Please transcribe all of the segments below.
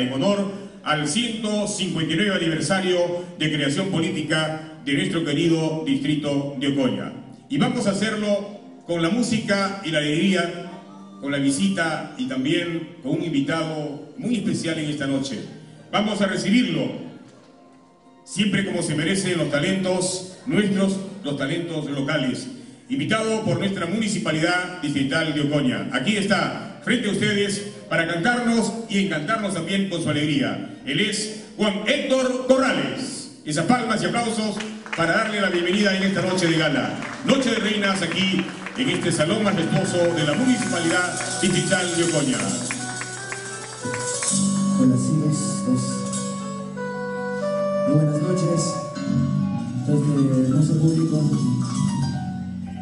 en honor al 159 aniversario de creación política de nuestro querido distrito de Ocoña. Y vamos a hacerlo con la música y la alegría, con la visita y también con un invitado muy especial en esta noche. Vamos a recibirlo siempre como se merecen los talentos nuestros, los talentos locales. Invitado por nuestra municipalidad distrital de Ocoña. Aquí está, frente a ustedes, para cantarnos y encantarnos también con su alegría. Él es Juan Héctor Corrales. Esas palmas y aplausos para darle la bienvenida en esta noche de gala. Noche de reinas aquí en este salón majestuoso de la municipalidad distrital de Ocoña. Dos. Muy buenas noches, todo este hermoso público.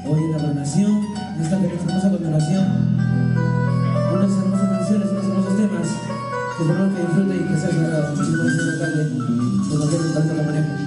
Hoy en la coronación, en esta hermosa conmemoración, que espero que disfruten y que sea sagrado. Muchísimas gracias, alcalde, por tanto la manejo.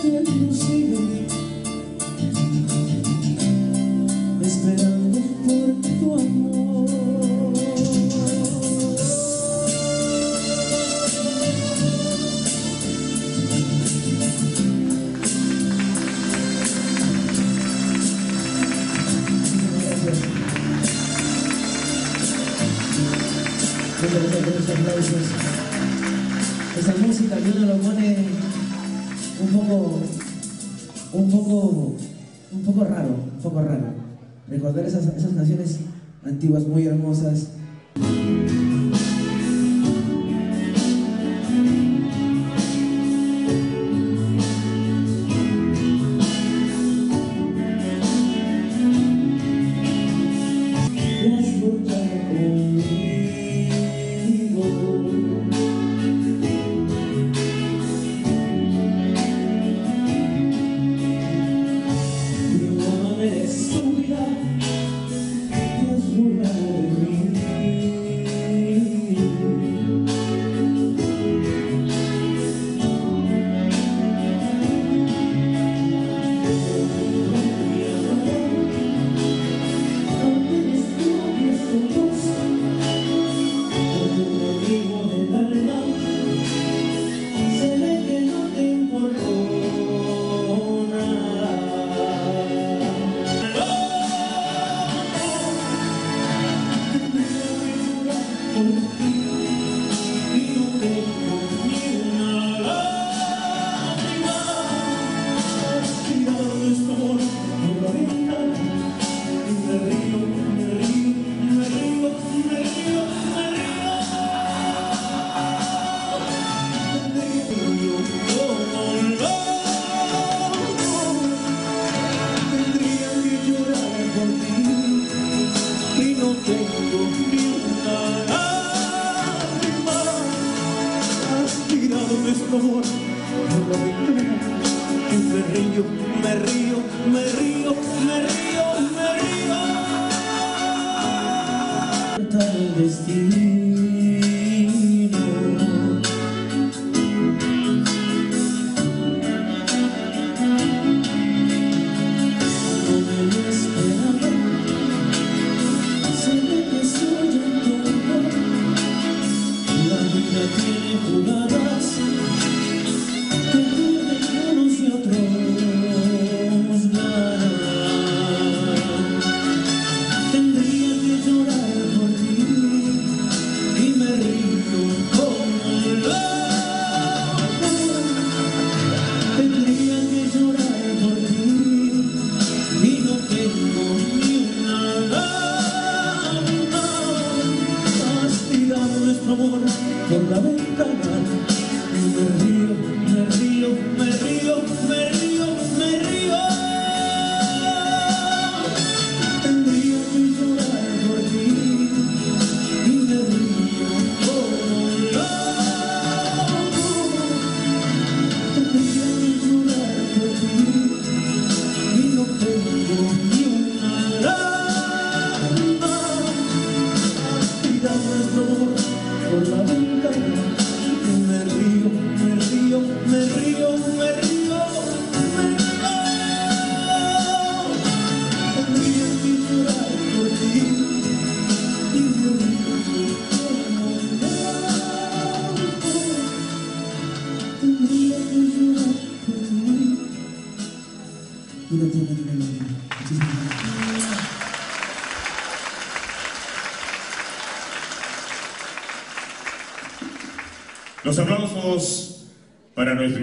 Ti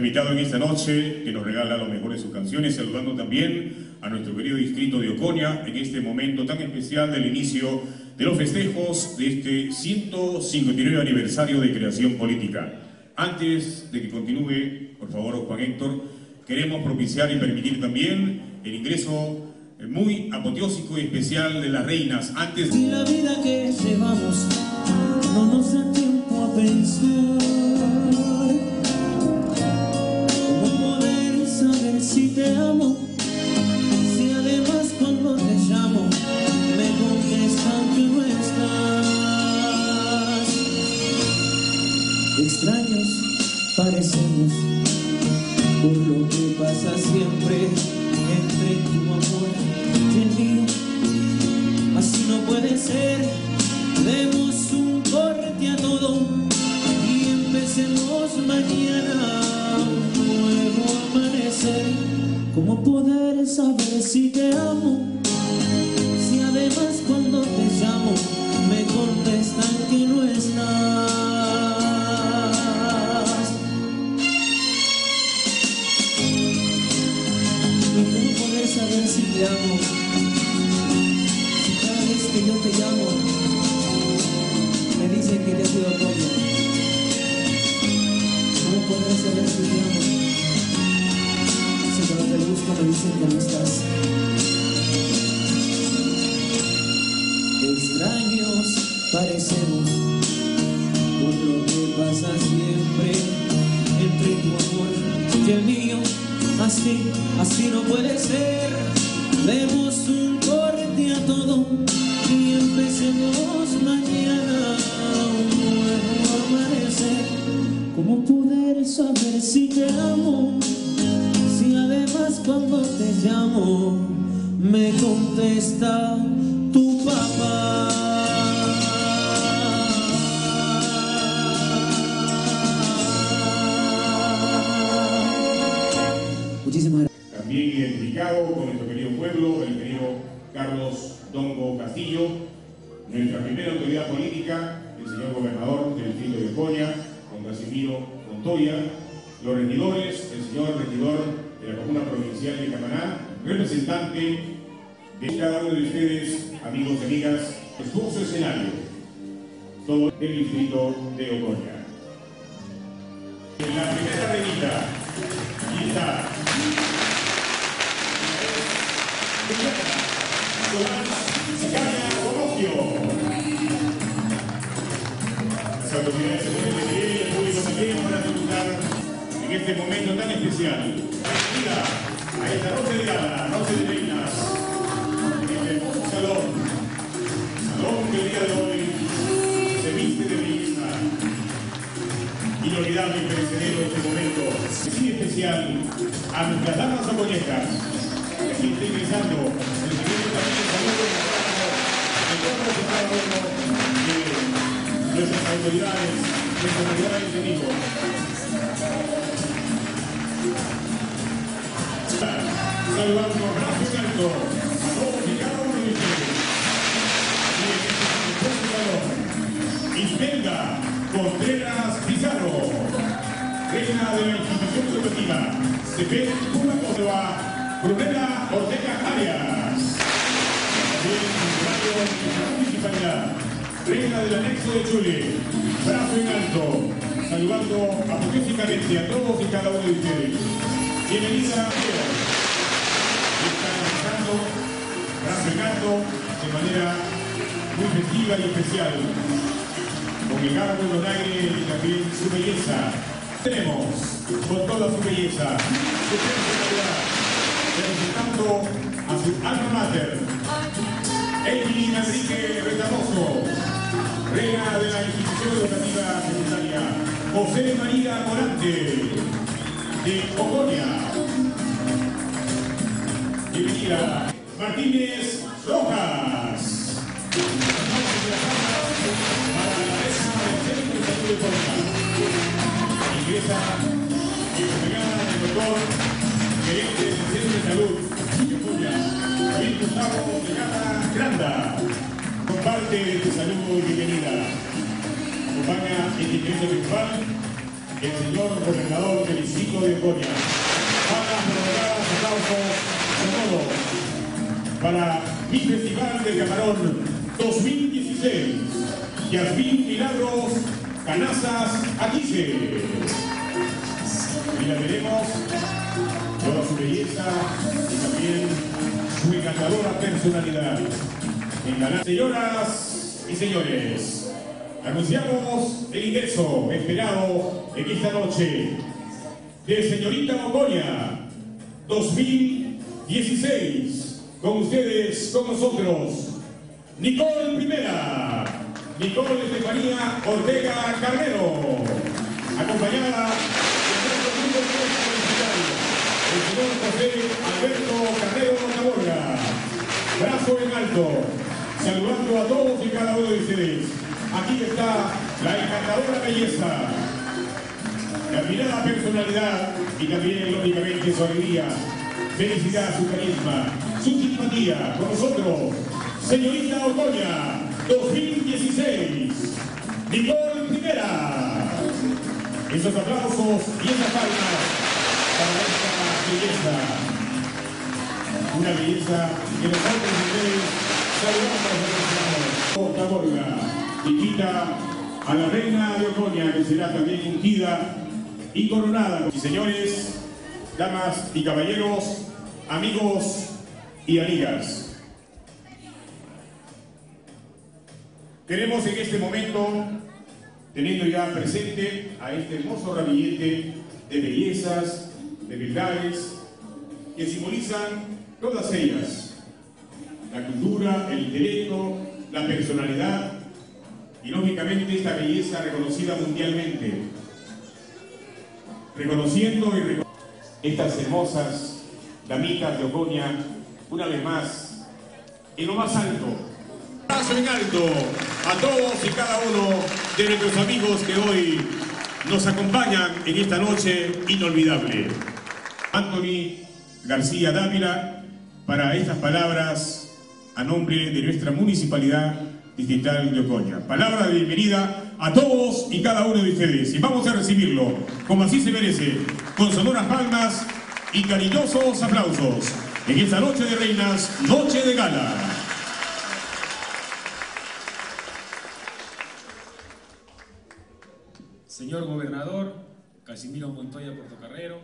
invitado en esta noche, que nos regala lo mejor de sus canciones, saludando también a nuestro querido distrito de Ocoña en este momento tan especial del inicio de los festejos de este 159 aniversario de creación política. Antes de que continúe, por favor, Juan Héctor, queremos propiciar y permitir también el ingreso muy apoteósico y especial de las reinas. Antes... Si la vida que llevamos no nos da tiempo a pensar siempre entre tu amor y el mío. Así no puede ser, demos un corte a todo y empecemos mañana un nuevo amanecer. ¿Cómo poder saber si te amo? Si además cuando te llamo me contestan que no es. Te amo. Cada vez que yo te llamo, me dicen que te has ido a Otoño. ¿Cómo podré saber si te amo? Si cuando te busco me dicen que no estás. Extraños parecemos por lo que pasa siempre entre tu amor y el mío. Así, así no puede ser. Demos un corte a todo y empecemos mañana un nuevo amanecer. ¿Cómo poder saber si te amo? Si además cuando te llamo me contesta provincial de Camaná, representante de cada uno de ustedes, amigos y amigas, estuvo su escenario, todo el distrito de Ocoña. En la primera revista, aquí está Las autoridades se ponen de el público también para disfrutar en este momento tan especial. A noche de gala, noche de reinas, en este hermoso salón, salón que el día de hoy se viste de belleza. Inolvidable y perecedero este momento, muy especial a nuestras damas ocoñecas que está ingresando el secretario también de salud de todos y cada uno de nuestras autoridades, autoridades de Vigo. Saludando brazo en Y en este hermoso salón, Ismelda Contreras Pizarro, reina de la institución educativa, CP Cuba Córdoba, Brunella Ortega Arias. También funcionario de la municipalidad, reina del anexo de Chule, brazo en alto, saludando apoteósicamente a todos y cada uno de ustedes. Bienvenida a alto, de manera muy festiva y especial, con el garbo, el donaire y también su belleza. Tenemos, con toda su belleza, representando a su alma mater, Evelyn Enrique Retamoso, reina de la institución educativa secundaria, José María Morante, de Ocoña. Bienvenida, Martínez Rojas. Para la mesa del Centro de Salud. Ingresa en delegada del doctor, gerente del de Salud de Ocoña, David Gustavo Tejada Granda. Comparte de salud y bienvenida. Acompaña este ingreso triunfal el señor gobernador del de Ocoña. Palmas prolongadas, aplausos para mi Festival de Camarón 2016. Yasmín Milagros, Canazas, Aguille. Y la veremos toda su belleza y también su encantadora personalidad. Señoras y señores, anunciamos el ingreso esperado en esta noche de Señorita Mongolia 2000 16. Con ustedes, con nosotros, Nicole Primera, Nicole Estefanía Ortega Carrero, acompañada el señor José Alberto Carrero Taborga. Brazo en alto, saludando a todos y cada uno de ustedes. Aquí está la encantadora belleza, la mirada personalidad y también, lógicamente, su alegría felicidad, su carisma, su simpatía con nosotros, señorita Otoña 2016, Nicole Primera. Esos aplausos y esas palmas para esta belleza. una belleza que nosotros ustedes saludamos a los Borga invita a la reina de Ocoña, que será también ungida y coronada. Y señores, damas y caballeros, amigos y amigas. Queremos en este momento, teniendo ya presente a este hermoso ramillete de bellezas, de verdades, que simbolizan todas ellas, la cultura, el intelecto, la personalidad y lógicamente esta belleza reconocida mundialmente, reconociendo y reconociendo estas hermosas damitas de Ocoña, una vez más, en lo más alto. Abrazo en alto a todos y cada uno de nuestros amigos que hoy nos acompañan en esta noche inolvidable. Anthony García Dávila, para estas palabras a nombre de nuestra municipalidad distrital de Ocoña. Palabra de bienvenida a todos y cada uno de ustedes. Y vamos a recibirlo como así se merece, con sonoras palmas y cariñosos aplausos en esta noche de reinas, noche de gala. Señor Gobernador, Casimiro Montoya Portocarrero,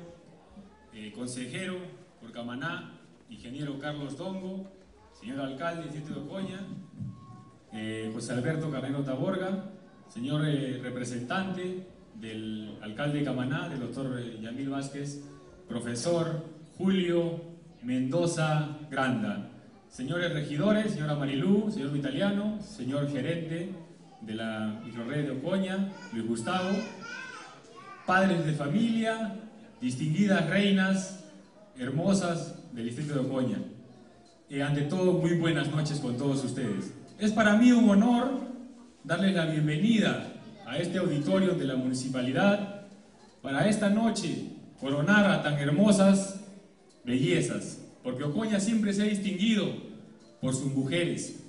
eh, consejero por Camaná, ingeniero Carlos Dongo, señor alcalde Distrito de Ocoña, eh, José Alberto Carrero Taborga, señor eh, representante del alcalde de Camaná, del doctor Yamil Vázquez, profesor Julio Mendoza Granda, señores regidores, señora Marilú, señor Vitaliano, señor gerente de la microred de Ocoña, Luis Gustavo, padres de familia, distinguidas reinas, hermosas del distrito de Ocoña. Eh, ante todo, muy buenas noches con todos ustedes. Es para mí un honor darles la bienvenida a este auditorio de la municipalidad para esta noche coronar a tan hermosas bellezas, porque Ocoña siempre se ha distinguido por sus mujeres,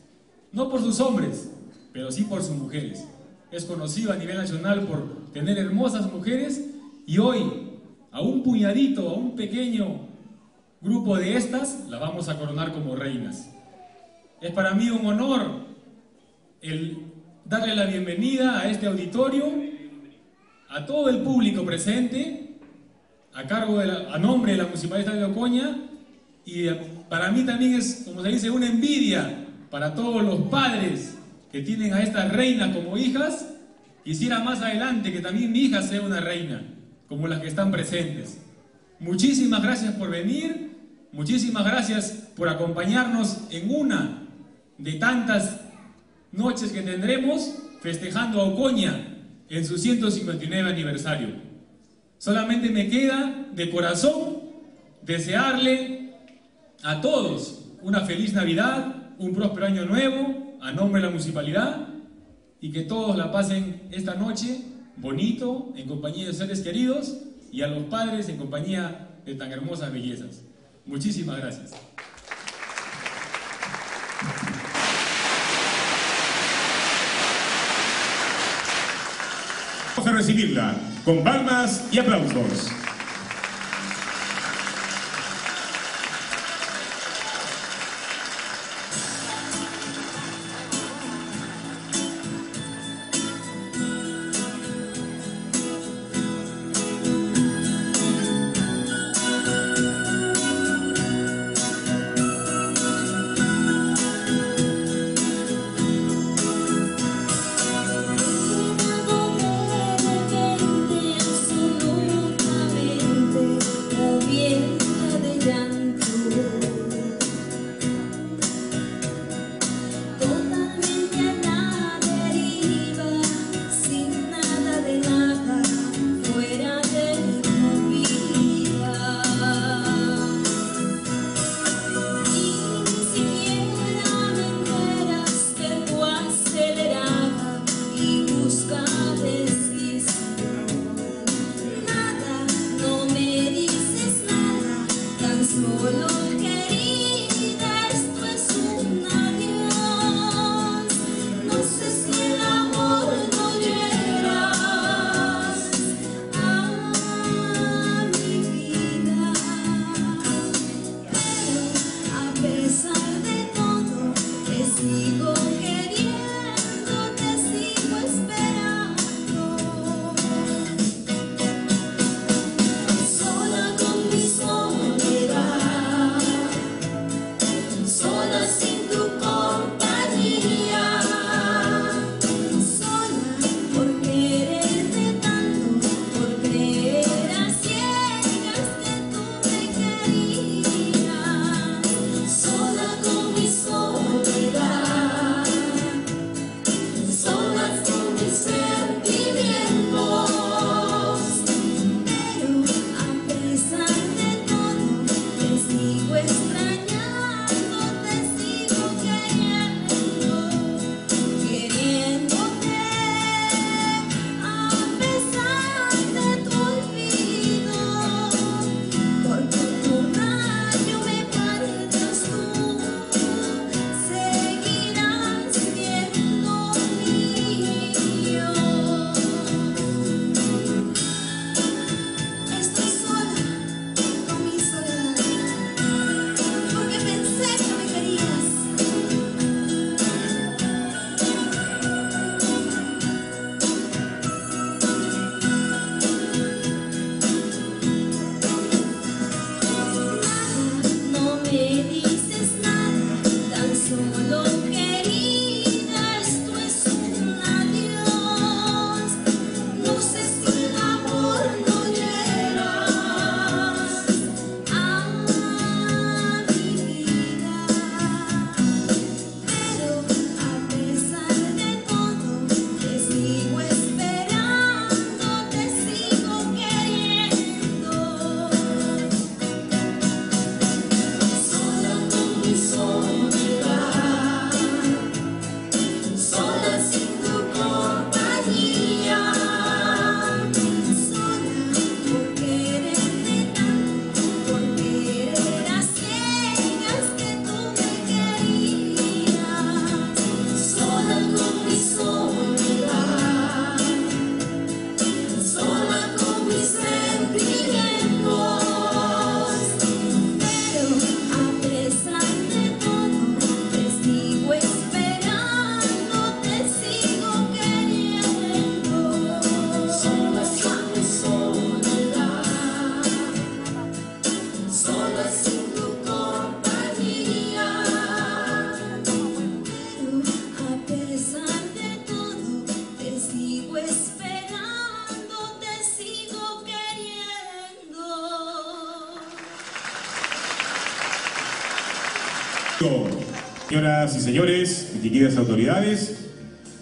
no por sus hombres, pero sí por sus mujeres. Es conocido a nivel nacional por tener hermosas mujeres y hoy a un puñadito, a un pequeño grupo de estas, las vamos a coronar como reinas. Es para mí un honor el darle la bienvenida a este auditorio, a todo el público presente, a cargo de a nombre de la Municipalidad de Ocoña, y para mí también es, como se dice, una envidia para todos los padres que tienen a estas reinas como hijas. Quisiera más adelante que también mi hija sea una reina, como las que están presentes. Muchísimas gracias por venir, muchísimas gracias por acompañarnos en una de tantas noches que tendremos festejando a Ocoña en su 159 aniversario. Solamente me queda de corazón desearle a todos una feliz Navidad, un próspero año nuevo, a nombre de la municipalidad, y que todos la pasen esta noche bonito, en compañía de seres queridos, y a los padres en compañía de tan hermosas bellezas. Muchísimas gracias. Vamos a recibirla con palmas y aplausos. Distinguidas autoridades,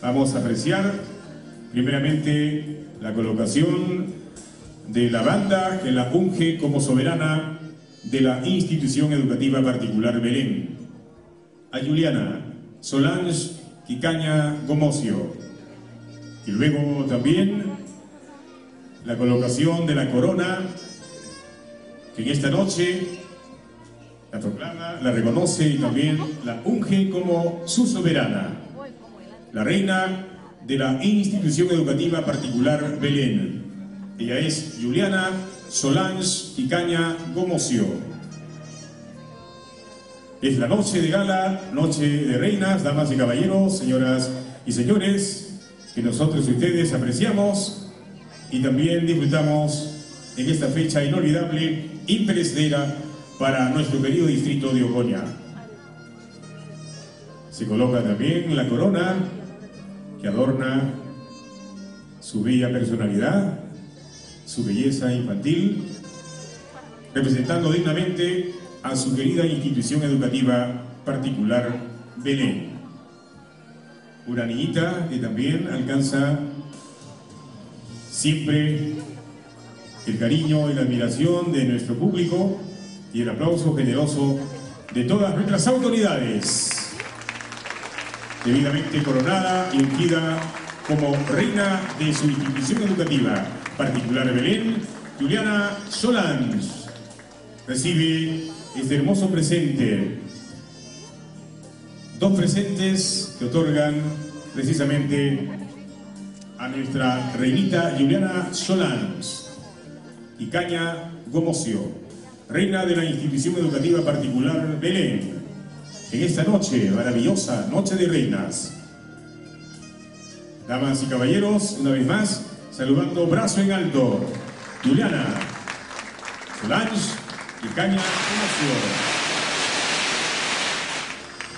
vamos a apreciar primeramente la colocación de la banda que la unge como soberana de la institución educativa particular Belén. A Juliana Solange Quicaña Gomocio. Y luego también la colocación de la corona que en esta noche la proclama, la reconoce y también la unge como su soberana, la reina de la institución educativa particular Belén. Ella es Juliana Solange Quicaña Gomocio. Es la noche de gala, noche de reinas, damas y caballeros, señoras y señores, que nosotros y ustedes apreciamos y también disfrutamos en esta fecha inolvidable, imperecedera para nuestro querido distrito de Ocoña. Se coloca también la corona que adorna su bella personalidad, su belleza infantil, representando dignamente a su querida institución educativa particular Belén. Una niñita que también alcanza siempre el cariño y la admiración de nuestro público y el aplauso generoso de todas nuestras autoridades. Debidamente coronada y ungida como reina de su institución educativa particular Belén, Juliana Solange. Recibe este hermoso presente. Dos presentes que otorgan precisamente a nuestra reinita Juliana Solange y Caña Gomocio reina de la institución educativa particular Belén, en esta noche maravillosa, Noche de Reinas. Damas y caballeros, una vez más, saludando brazo en alto, Juliana, Solange y Caña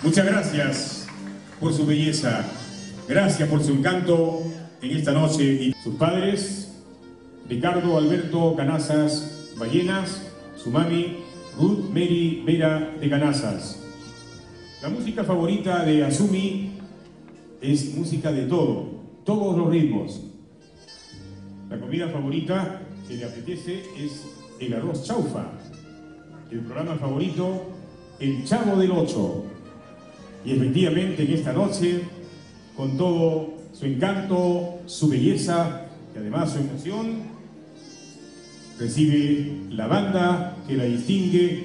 Muchas gracias por su belleza, gracias por su encanto en esta noche. Y sus padres, Ricardo Alberto Canazas Ballenas, su mami Ruth Mary Vera de Canazas. La música favorita de Azumi es música de todo, todos los ritmos. La comida favorita que le apetece es el arroz chaufa. El programa favorito, El Chavo del Ocho. Y efectivamente en esta noche, con todo su encanto, su belleza y además su emoción, recibe la banda que la distingue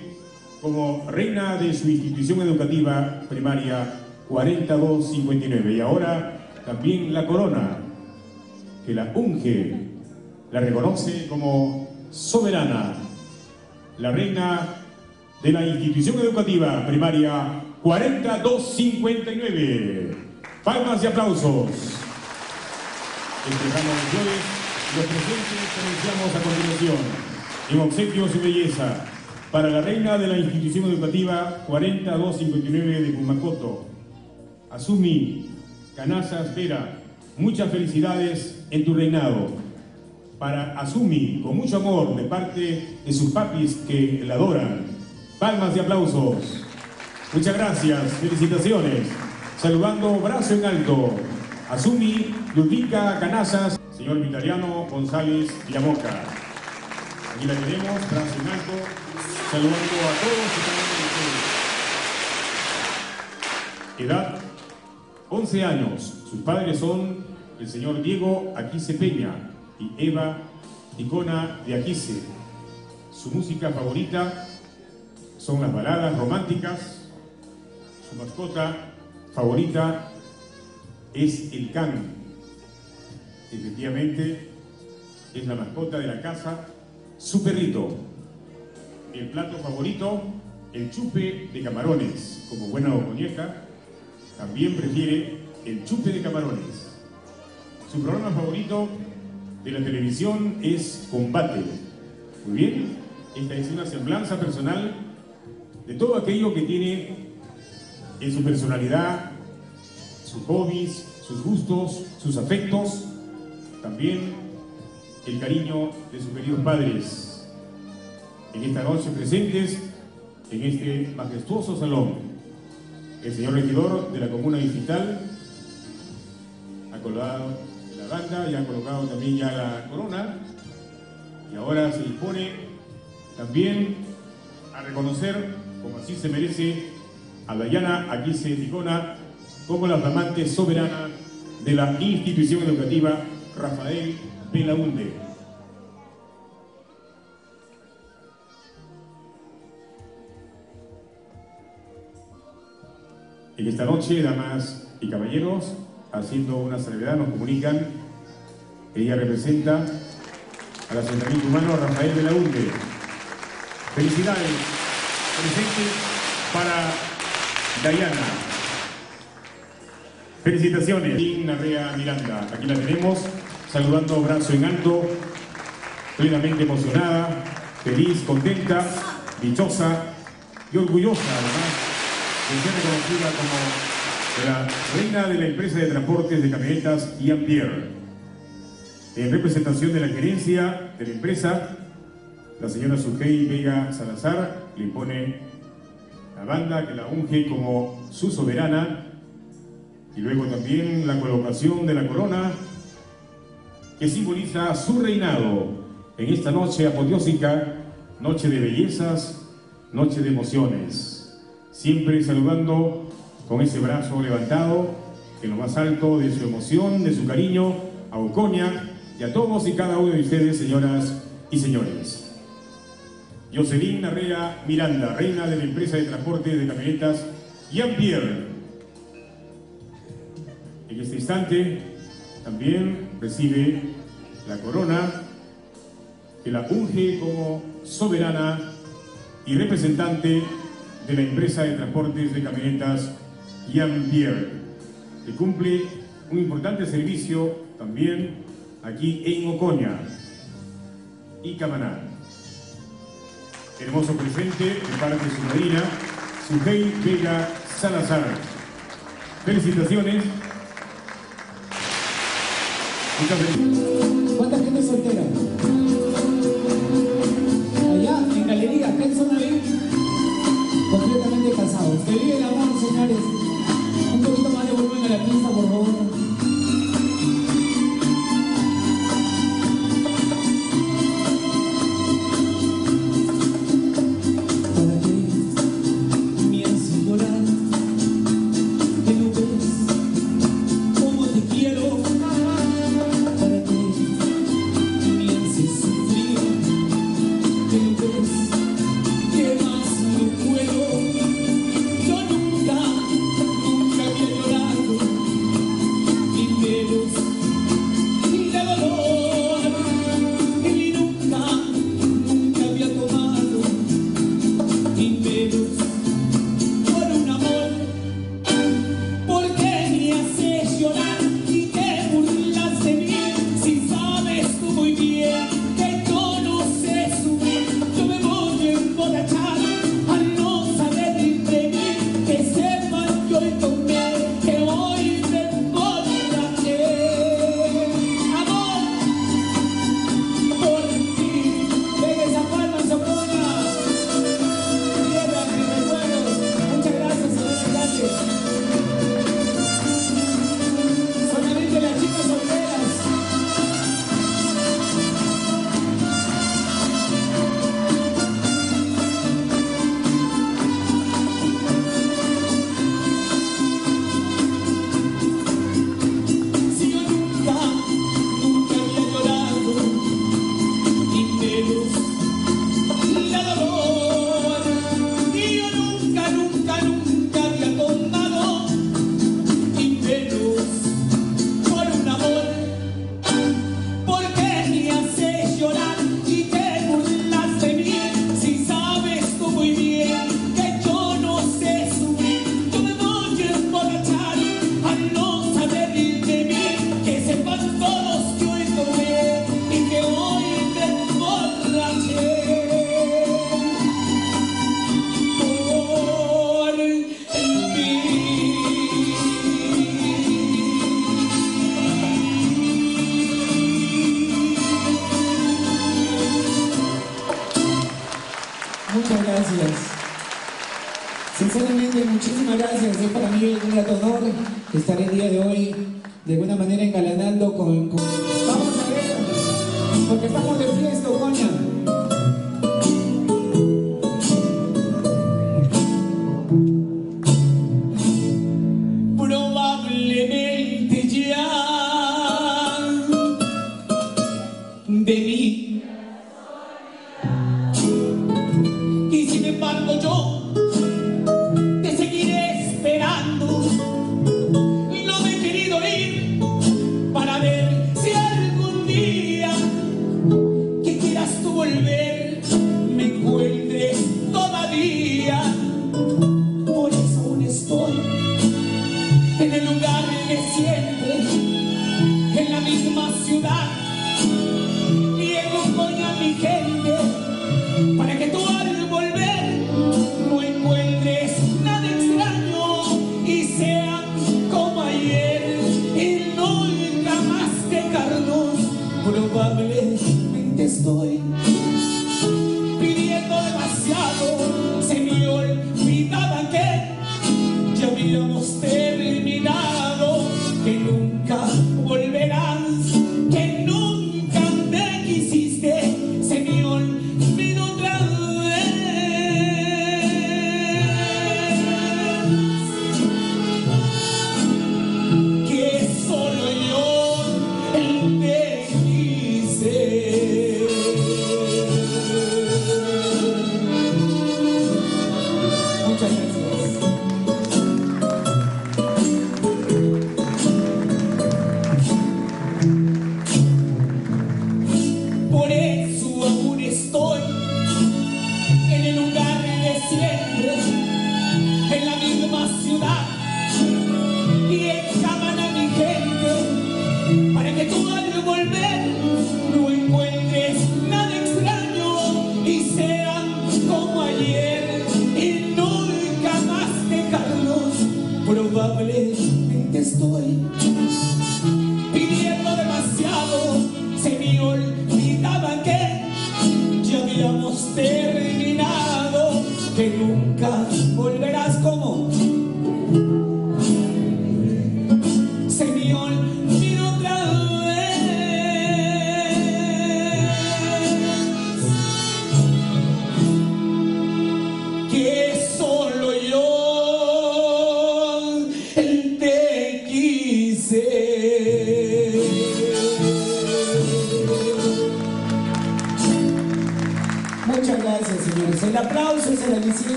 como reina de su institución educativa primaria 4259 y ahora también la corona que la unge, la reconoce como soberana, la reina de la institución educativa primaria 4259. Palmas y aplausos. Este ramo de flores los presentes anunciamos a continuación, en obsequio su belleza, para la reina de la institución educativa 4259 de Pumacoto, Asumi Canazas Vera, muchas felicidades en tu reinado. Para Asumi, con mucho amor de parte de sus papis que la adoran. Palmas y aplausos. Muchas gracias, felicitaciones. Saludando brazo en alto. Asumi Ludica Canazas señor Vitaliano González Villamoca. Aquí la tenemos, brazo en saludando a todos y cada ustedes. Edad, 11 años. Sus padres son el señor Diego Aquise Peña y Eva Icona de Aquise. Su música favorita son las baladas románticas. Su mascota favorita es el can efectivamente es la mascota de la casa, su perrito. El plato favorito, el chupe de camarones. Como buena ocoñeja, también prefiere el chupe de camarones. Su programa favorito de la televisión es Combate. Muy bien, esta es una semblanza personal de todo aquello que tiene en su personalidad, sus hobbies, sus gustos, sus afectos, también el cariño de sus queridos padres en esta noche presentes en este majestuoso salón. el señor regidor de la comuna digital ha colgado la banda y ha colocado también ya la corona y ahora se dispone también a reconocer, como así se merece, a Dayana Aquise Ticona como la flamante soberana de la institución educativa Rafael Belaunde. En esta noche, damas y caballeros, haciendo una salvedad, nos comunican que ella representa al asentamiento humano Rafael Belaunde. Felicidades, presente para Dayana. Felicitaciones, Lina Rea Miranda. Aquí la tenemos, saludando brazo en alto, plenamente emocionada, feliz, contenta, dichosa y orgullosa además de ser reconocida como la reina de la empresa de transportes de camionetas Ian Pierre. En representación de la gerencia de la empresa, la señora Sujei Vega Salazar le impone la banda que la unge como su soberana y luego también la colocación de la corona que simboliza su reinado en esta noche apoteósica, noche de bellezas, noche de emociones, siempre saludando con ese brazo levantado en lo más alto de su emoción, de su cariño a Ocoña y a todos y cada uno de ustedes, señoras y señores. Jocelyn Arrea Miranda, reina de la empresa de transporte de camionetas Jean-Pierre. En este instante también recibe la corona que la unge como soberana y representante de la empresa de transportes de camionetas Jean-Pierre, que cumple un importante servicio también aquí en Ocoña y Camaná. Hermoso presente de parte de su madrina, Sujei Vega Salazar. Felicitaciones. ¿Cuánta gente soltera? Allá en galería, personal, completamente casados. Que vive el amor, señores. Un poquito más de volumen a la pista, por favor.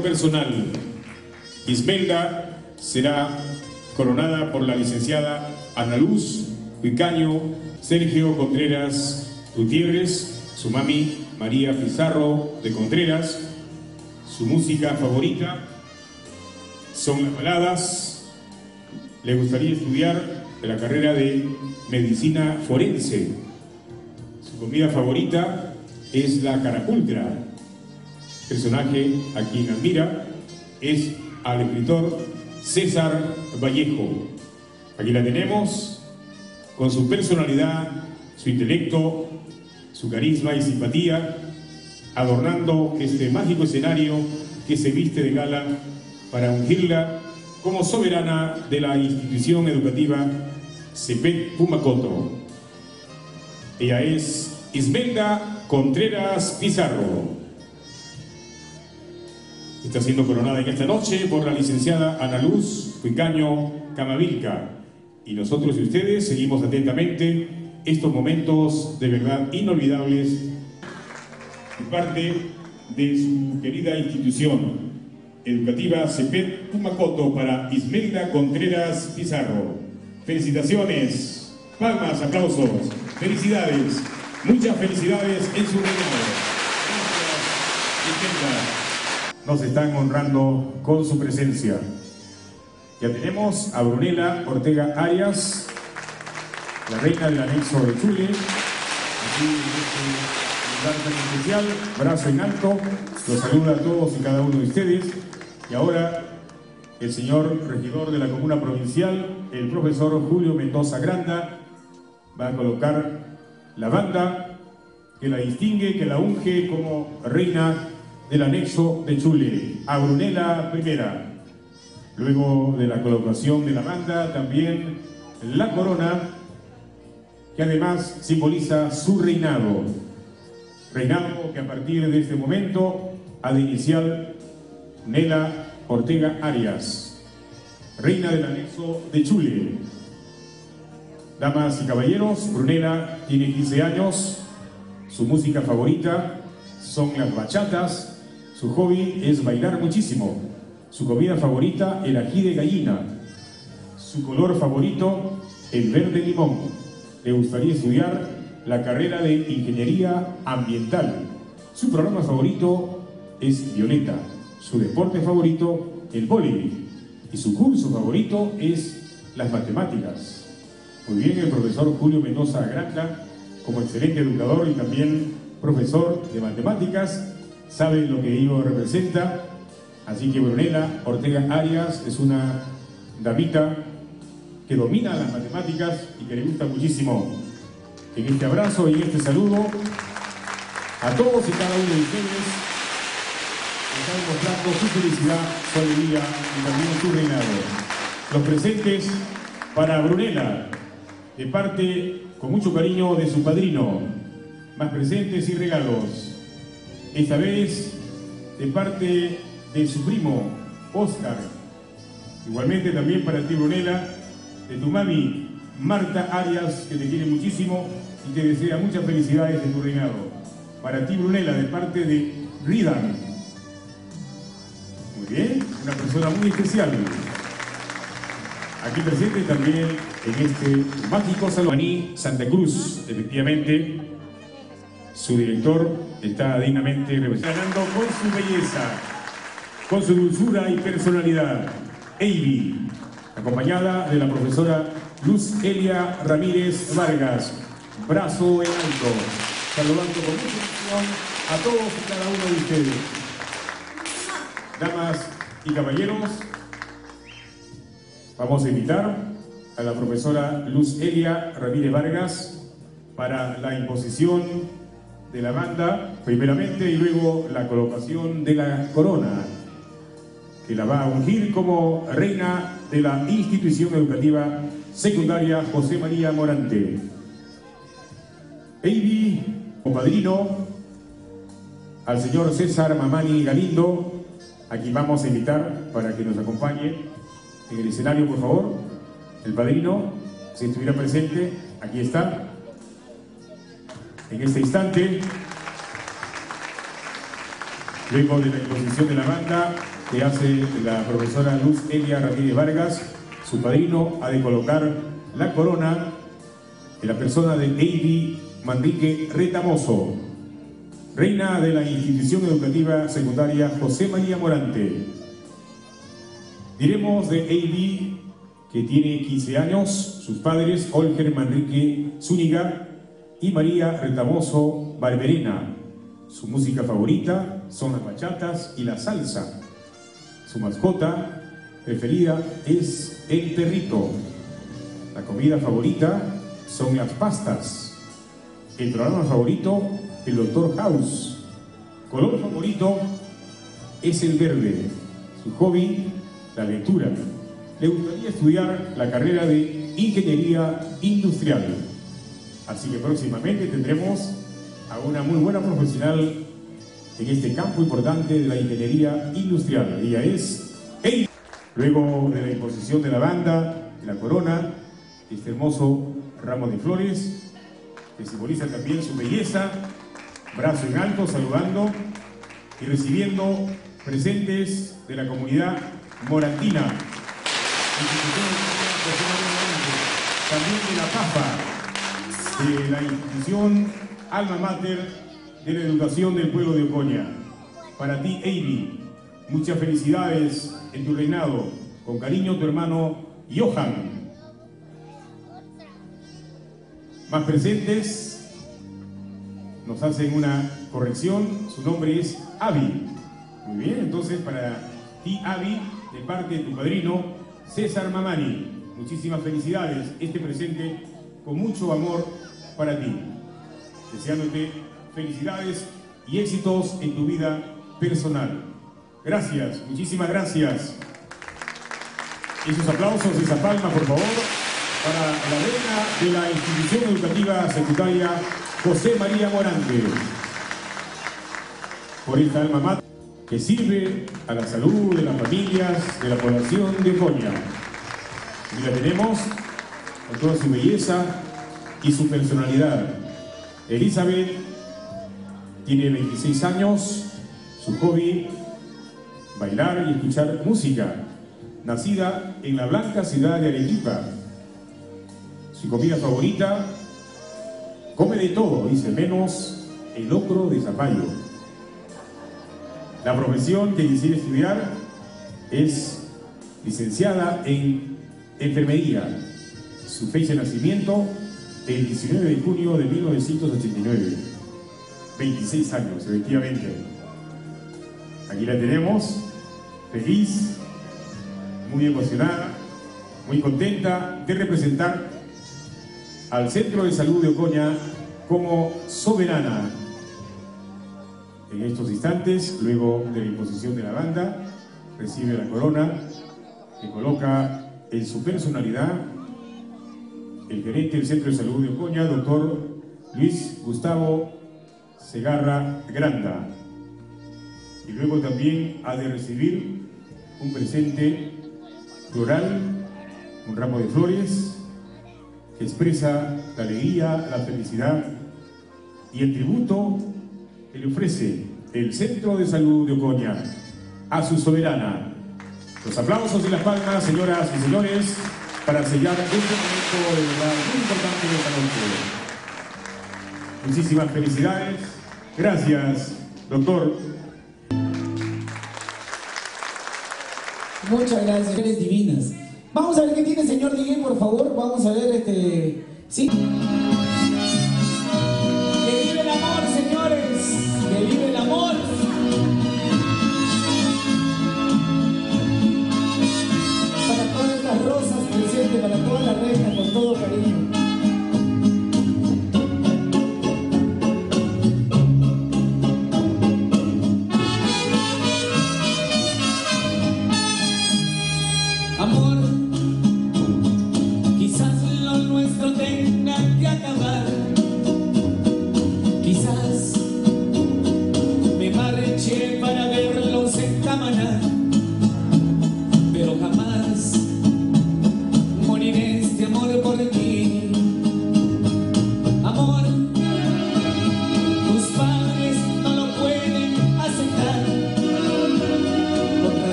personal. Ismelda será coronada por la licenciada Ana Luz Picaño, Sergio Contreras Gutiérrez, su mami María Pizarro de Contreras, su música favorita son las baladas, le gustaría estudiar la carrera de medicina forense, su comida favorita es la carapulcra, personaje a quien admira es al escritor César Vallejo. Aquí la tenemos, con su personalidad, su intelecto, su carisma y simpatía, adornando este mágico escenario que se viste de gala para ungirla como soberana de la institución educativa Cepet Pumacoto. Ella es Ismelda Contreras Pizarro está siendo coronada en esta noche por la licenciada Ana Luz Cuicaño Camavilca. Y nosotros y ustedes seguimos atentamente estos momentos de verdad inolvidables de parte de su querida institución educativa CEPET Pumacoto para Ismelda Contreras Pizarro. Felicitaciones, palmas, aplausos, felicidades, muchas felicidades en su reinado. Gracias. Nos están honrando con su presencia. Ya tenemos a Brunela Ortega Arias, la reina del anexo de Chile, aquí en este lugar tan especial, brazo en alto, los saluda a todos y cada uno de ustedes. Y ahora el señor regidor de la comuna provincial, el profesor Julio Mendoza Granda, va a colocar la banda que la distingue, que la unge como reina del anexo de Chule, a Brunela Primera. Luego de la colocación de la banda, también la corona, que además simboliza su reinado. Reinado que a partir de este momento ha de iniciar Nela Ortega Arias, reina del anexo de Chule. Damas y caballeros, Brunella tiene 15 años, su música favorita son las bachatas, su hobby es bailar muchísimo, su comida favorita el ají de gallina, su color favorito el verde limón. Le gustaría estudiar la carrera de ingeniería ambiental. Su programa favorito es Violeta, su deporte favorito el voleibol y su curso favorito es las matemáticas. Muy bien, el profesor Julio Mendoza Granda, como excelente educador y también profesor de matemáticas, sabe lo que ello representa. Así que Brunella Ortega Arias es una damita que domina las matemáticas y que le gusta muchísimo. En este abrazo y este saludo a todos y cada uno de ustedes están mostrando su felicidad, su alegría y también su reinado. Los presentes para Brunella, de parte con mucho cariño de su padrino, más presentes y regalos. Esta vez de parte de su primo, Oscar. Igualmente también para ti, Brunella, de tu mami, Marta Arias, que te quiere muchísimo y te desea muchas felicidades en tu reinado. Para ti, Brunella, de parte de Ridan. Muy bien, una persona muy especial. Aquí presente también en este mágico salón Santa Cruz, efectivamente, su director está dignamente representando con su belleza, con su dulzura y personalidad. Avi, acompañada de la profesora Luz Elia Ramírez Vargas, brazo en alto, saludando con mucha emoción a todos y cada uno de ustedes. Damas y caballeros, vamos a invitar a la profesora Luz Elia Ramírez Vargas para la imposición de la banda, primeramente, y luego la colocación de la corona, que la va a ungir como reina de la institución educativa secundaria José María Morante. Avi, como padrino, al señor César Mamani Galindo, aquí vamos a invitar para que nos acompañe en el escenario, por favor. El padrino, si estuviera presente, aquí está. En este instante, luego de la imposición de la banda que hace la profesora Luz Elia Ramírez Vargas, su padrino ha de colocar la corona en la persona de Avi Manrique Retamoso, reina de la institución educativa secundaria José María Morante. Diremos de Avi que tiene 15 años, sus padres Olger Manrique Zúñiga y María Retamoso Barberena. Su música favorita son las bachatas y la salsa. Su mascota preferida es el perrito. La comida favorita son las pastas. El programa favorito, el Doctor House. Color favorito es el verde. Su hobby, la lectura. Le gustaría estudiar la carrera de Ingeniería Industrial. Así que próximamente tendremos a una muy buena profesional en este campo importante de la ingeniería industrial. Ella es Eivy. Luego de la imposición de la banda, de la corona, este hermoso ramo de flores, que simboliza también su belleza, brazo en alto, saludando y recibiendo presentes de la comunidad morantina, también de la PAFA, de la institución Alma Mater de la Educación del Pueblo de Ocoña. Para ti, Avi, muchas felicidades en tu reinado. Con cariño, tu hermano Johan. Más presentes nos hacen una corrección. Su nombre es Avi. Muy bien, entonces para ti, Avi, de parte de tu padrino, César Mamani. Muchísimas felicidades. Este presente con mucho amor para ti. Deseándote felicidades y éxitos en tu vida personal. Gracias, muchísimas gracias. Y sus aplausos y esa palma, por favor, para la reina de la institución educativa secundaria José María Morante. Por esta alma mater que sirve a la salud de las familias de la población de Ocoña. Y la tenemos con toda su belleza y su personalidad. Elizabeth tiene 26 años, su hobby, bailar y escuchar música. Nacida en la blanca ciudad de Arequipa. Su comida favorita, come de todo, dice, menos el locro de zapallo. La profesión que quisiera estudiar es licenciada en enfermería. Su fecha de nacimiento, el 19 de junio de 1989. 26 años, efectivamente. Aquí la tenemos, feliz, muy emocionada, muy contenta de representar al Centro de Salud de Ocoña como soberana. En estos instantes, luego de la imposición de la banda, recibe la corona que coloca en su personalidad el gerente del Centro de Salud de Ocoña, doctor Luis Gustavo Segarra Granda. Y luego también ha de recibir un presente floral, un ramo de flores, que expresa la alegría, la felicidad y el tributo que le ofrece el Centro de Salud de Ocoña a su soberana. Los aplausos y las palmas, señoras y señores, para sellar este momento de verdad muy importante de esta noche. Muchísimas felicidades. Gracias, doctor. Muchas gracias, mujeres divinas. Vamos a ver qué tiene el señor DJ, por favor. Vamos a ver este. Sí.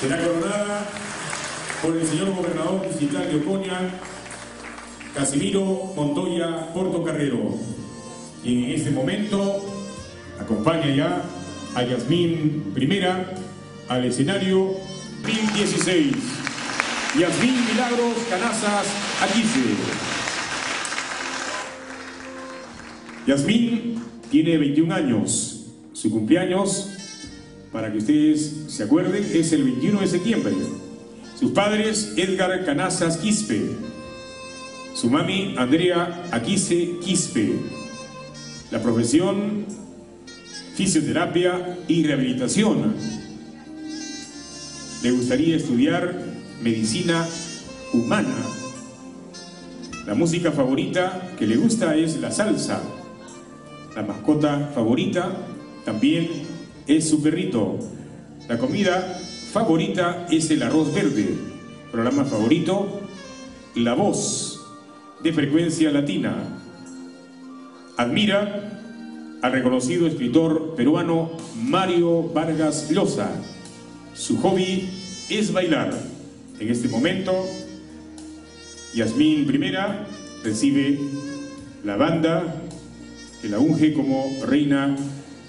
Será coronada por el señor gobernador distrital de Casimiro Montoya Portocarrero. Y en este momento acompaña ya a Yasmín Primera al escenario 2016. Yasmín Milagros Canazas Aquice. Yasmín tiene 21 años. Su cumpleaños, para que ustedes se acuerden, es el 21 de septiembre. Sus padres, Edgar Canazas Quispe. Su mami, Andrea Aquice Quispe. La profesión, fisioterapia y rehabilitación. Le gustaría estudiar medicina humana. La música favorita que le gusta es la salsa. La mascota favorita también es su perrito. La comida favorita es el arroz verde. Programa favorito, La Voz, de frecuencia latina. Admira al reconocido escritor peruano Mario Vargas Llosa. Su hobby es bailar. En este momento, Yasmín Primera recibe la banda que la unge como reina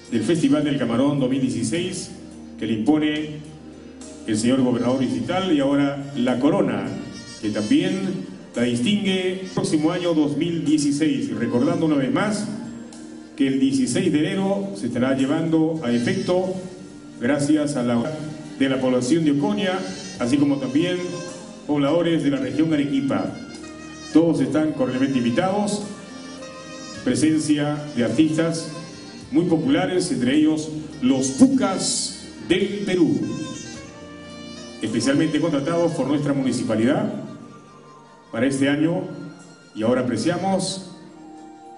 del Festival del Camarón 2016 que le impone el señor gobernador distrital y ahora la corona que también la distingue el próximo año 2016. Y recordando una vez más que el 16 de enero se estará llevando a efecto gracias a la de la población de Oconia, así como también pobladores de la región Arequipa. Todos están cordialmente invitados. Presencia de artistas muy populares, entre ellos los Pucas del Perú, especialmente contratados por nuestra municipalidad para este año y ahora apreciamos,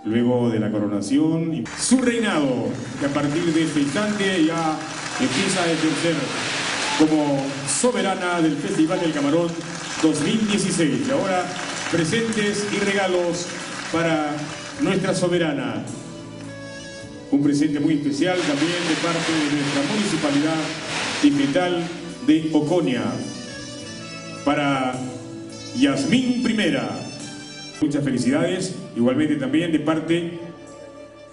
luego de la coronación, su reinado, que a partir de este instante ya empieza a ejercer como soberana del Festival del Camarón 2016. Y ahora presentes y regalos para nuestra soberana. Un presente muy especial también de parte de nuestra municipalidad distrital de Oconia. Para Yasmín Primera. Muchas felicidades, igualmente también de parte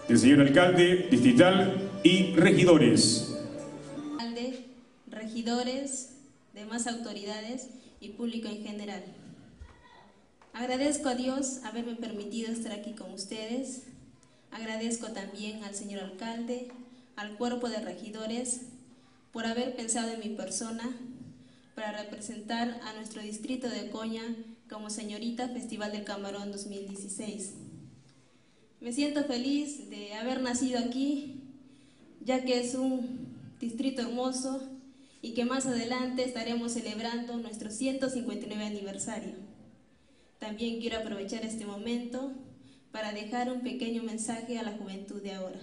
del señor alcalde distrital y regidores. alcalde, regidores, demás autoridades y público en general. Agradezco a Dios haberme permitido estar aquí con ustedes. Agradezco también al señor alcalde, al cuerpo de regidores, por haber pensado en mi persona para representar a nuestro distrito de Coña como señorita Festival del Camarón 2016. Me siento feliz de haber nacido aquí, ya que es un distrito hermoso y que más adelante estaremos celebrando nuestro 159 aniversario. También quiero aprovechar este momento para dejar un pequeño mensaje a la juventud de ahora.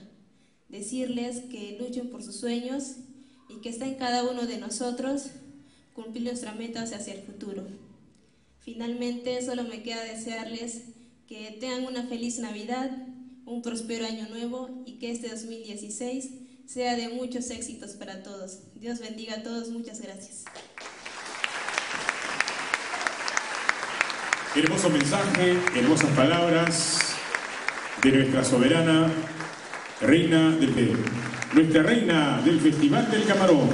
Decirles que luchen por sus sueños y que está en cada uno de nosotros cumplir nuestras metas hacia el futuro. Finalmente, solo me queda desearles que tengan una feliz Navidad, un próspero año nuevo y que este 2016 sea de muchos éxitos para todos. Dios bendiga a todos, muchas gracias. Hermoso mensaje, hermosas palabras de nuestra soberana reina del Perú, nuestra reina del Festival del Camarón,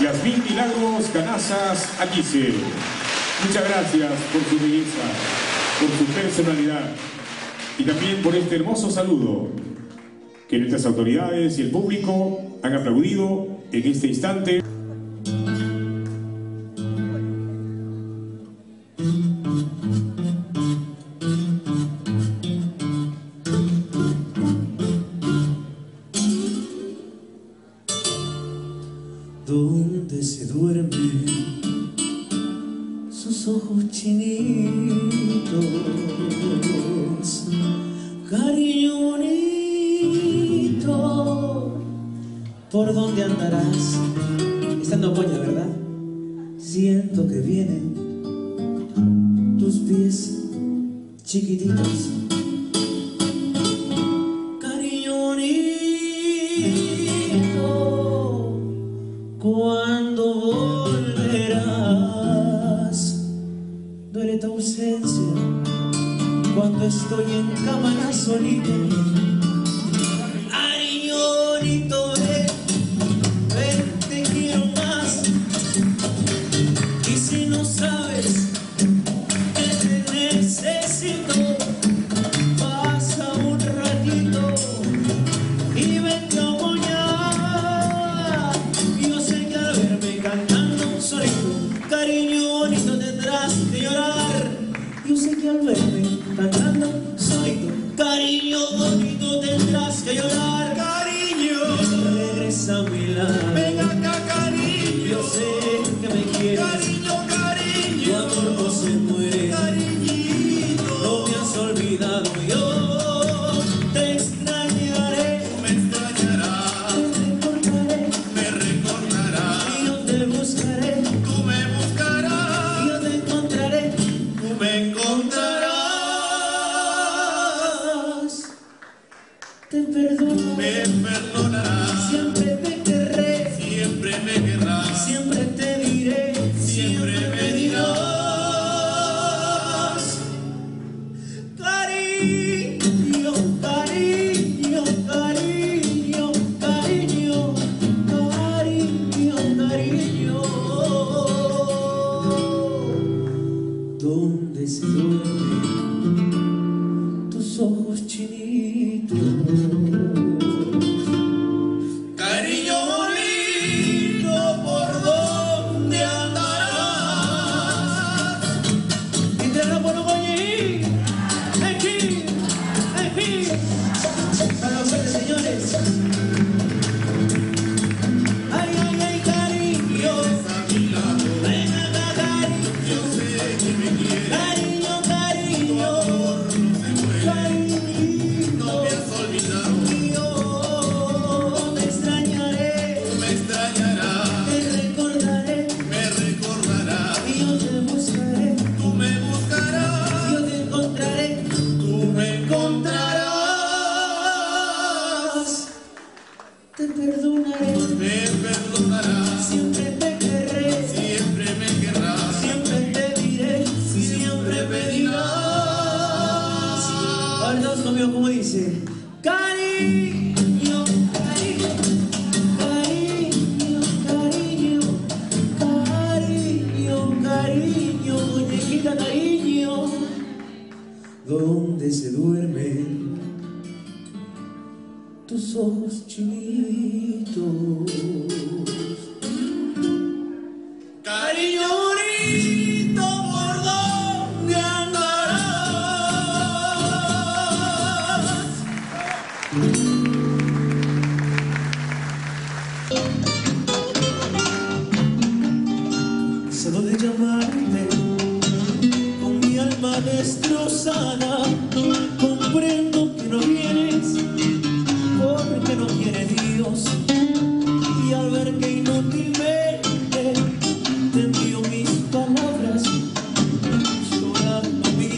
Yasmín Milagros Canazas Aquise. Muchas gracias por su belleza, por su personalidad y también por este hermoso saludo que nuestras autoridades y el público han aplaudido en este instante.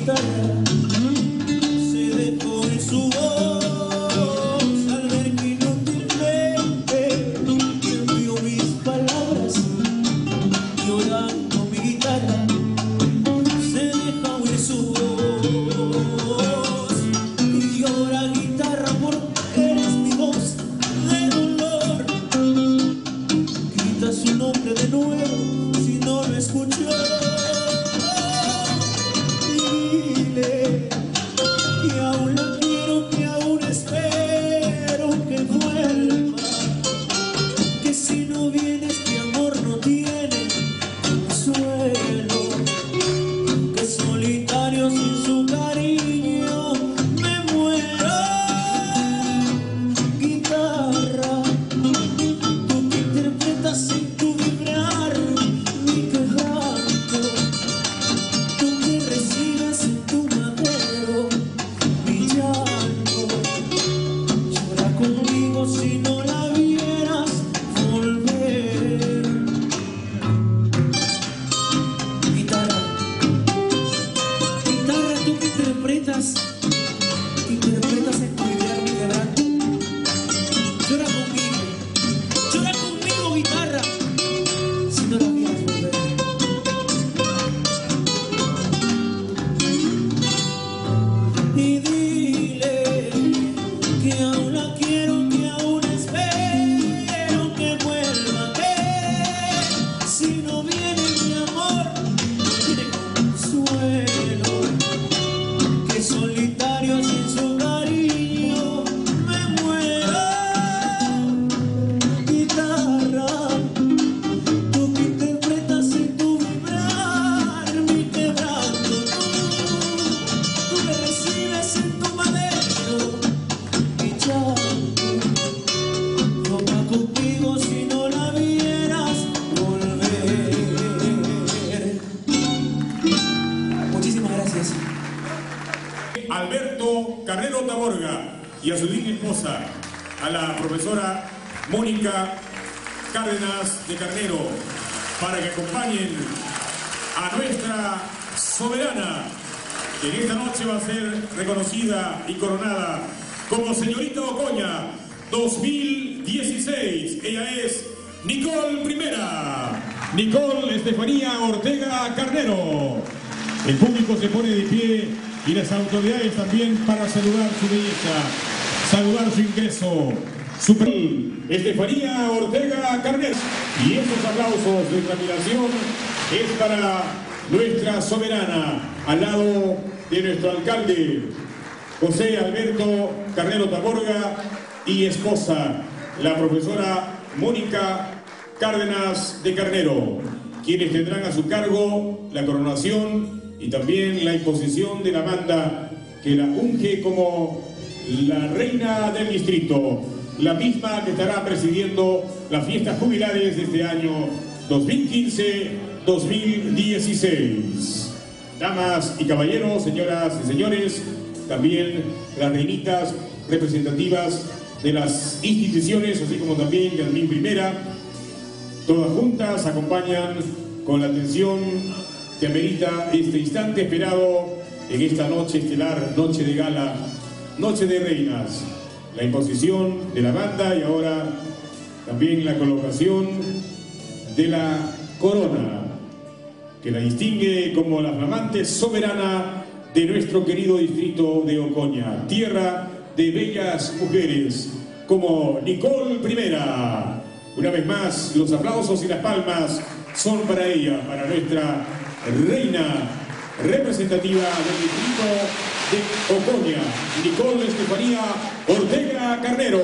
Está como señorita Ocoña 2016. Ella es Nicole Primera. Nicole Estefanía Ortega Carnero. El público se pone de pie y las autoridades también para saludar su belleza, saludar su ingreso. Su Estefanía Ortega Carnero. Y estos aplausos de examinación es para nuestra soberana, al lado de nuestro alcalde, José Alberto Carnero Taborga y esposa, la profesora Mónica Cárdenas de Carnero, quienes tendrán a su cargo la coronación y también la imposición de la banda que la unge como la reina del distrito, la misma que estará presidiendo las fiestas jubilares de este año 2015-2016. Damas y caballeros, señoras y señores, también las reinitas representativas de las instituciones, así como también Yasmín Primera, todas juntas acompañan con la atención que amerita este instante esperado en esta noche estelar, noche de gala, noche de reinas, la imposición de la banda y ahora también la colocación de la corona que la distingue como la flamante soberana de nuestro querido distrito de Ocoña, tierra de bellas mujeres como Nicole Primera. Una vez más, los aplausos y las palmas son para ella, para nuestra reina representativa del distrito de Ocoña, Nicole Estefanía Ortega Carnero.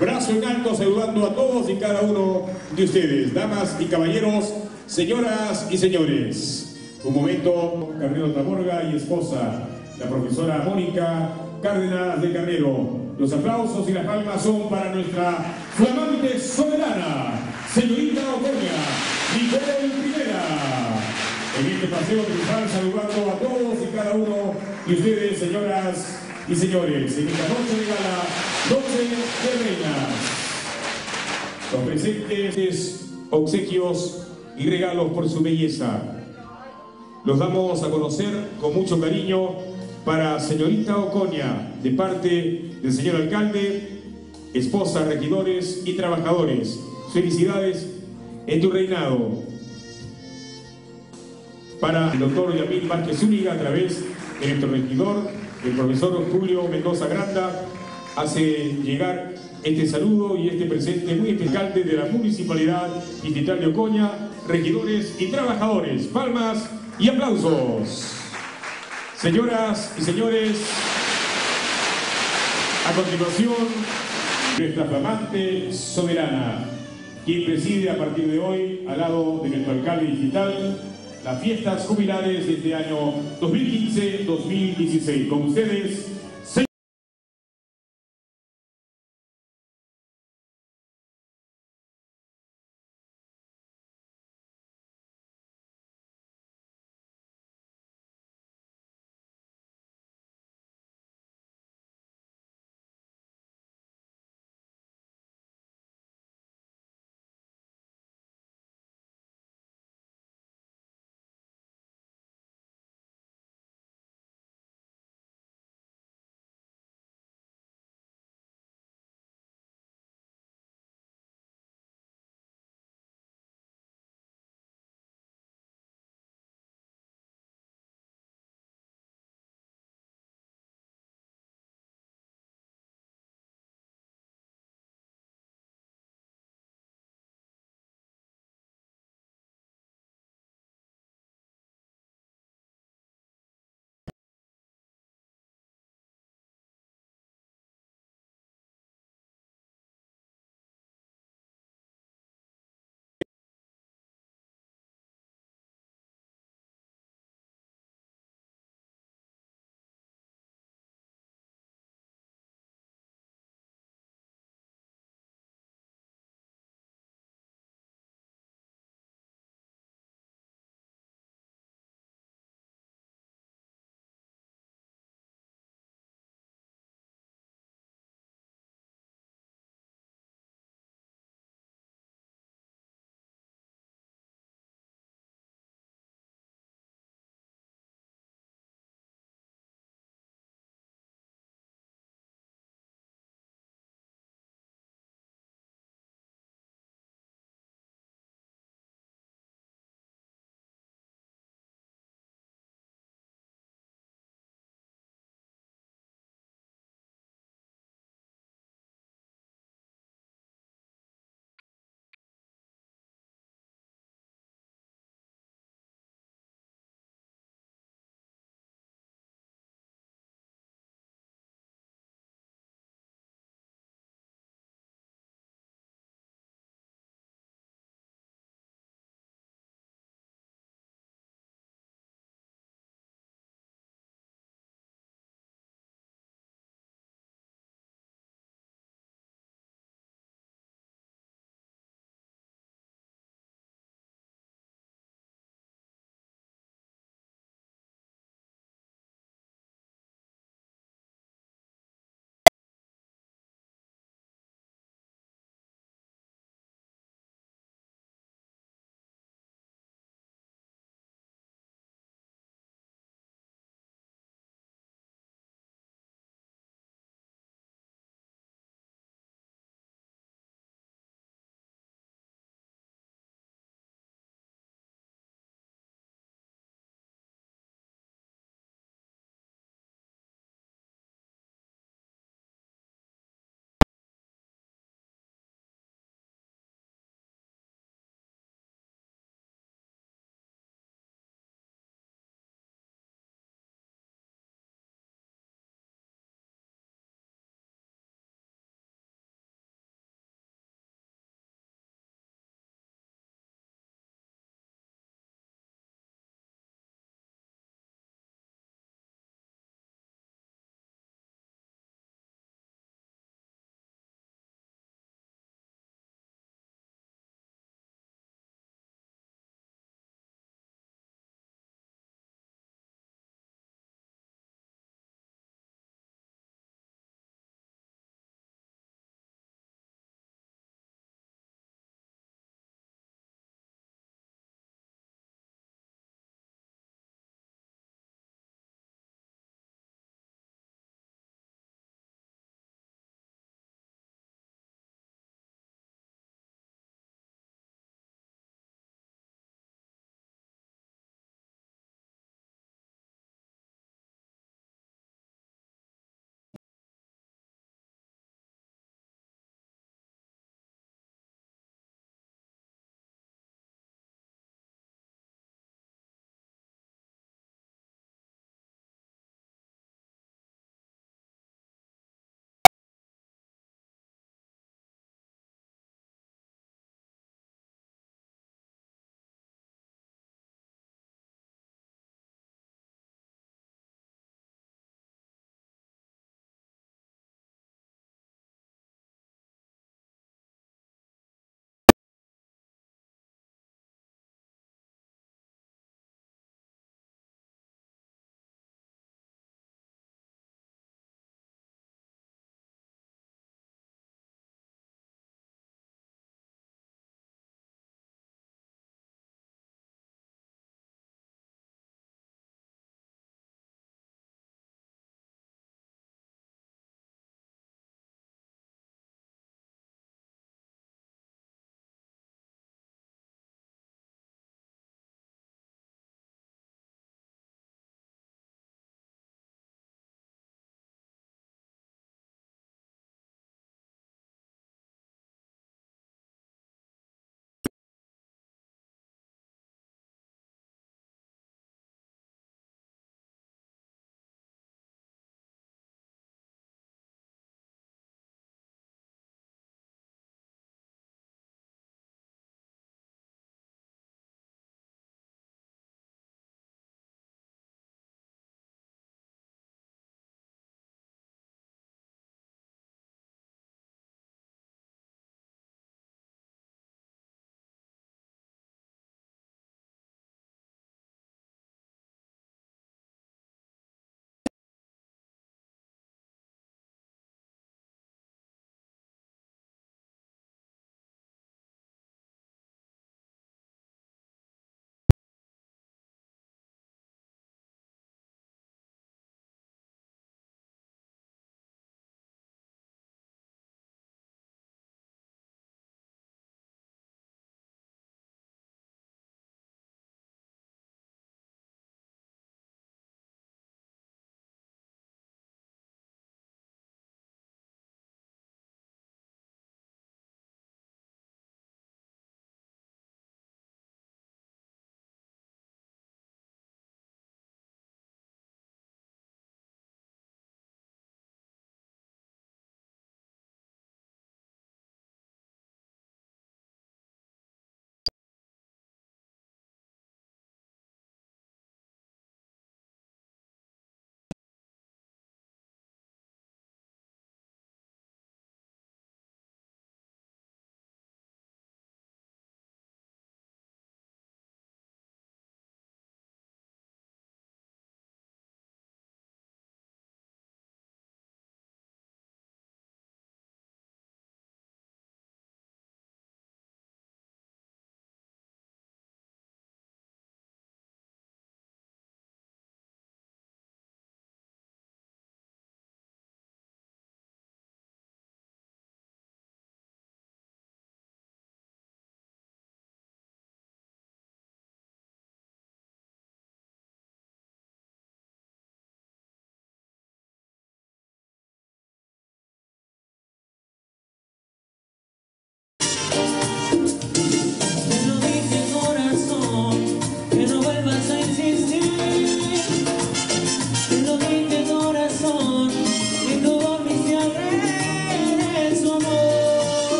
Brazo en alto saludando a todos y cada uno de ustedes, damas y caballeros, señoras y señores. Un momento, Carnero Taborga y esposa, la profesora Mónica Cárdenas de Carnero. Los aplausos y las palmas son para nuestra flamante soberana, señorita Ocoña, Nicole Primera. En este paseo triunfal saludando a todos y cada uno de ustedes, señoras y señores, en esta noche de gala, 12 de reinas. Los presentes, obsequios y regalos por su belleza. Los damos a conocer con mucho cariño para señorita Ocoña, de parte del señor alcalde, esposa, regidores y trabajadores. Felicidades en tu reinado. Para el doctor Yamil Márquez Zúñiga, a través de nuestro regidor, el profesor Julio Mendoza Granda, hace llegar este saludo y este presente muy especial de la Municipalidad Distrital de Ocoña, regidores y trabajadores. Palmas y aplausos. Señoras y señores, a continuación, nuestra flamante soberana, quien preside a partir de hoy, al lado de nuestro alcalde digital, las fiestas jubilares de este año 2015-2016. Con ustedes,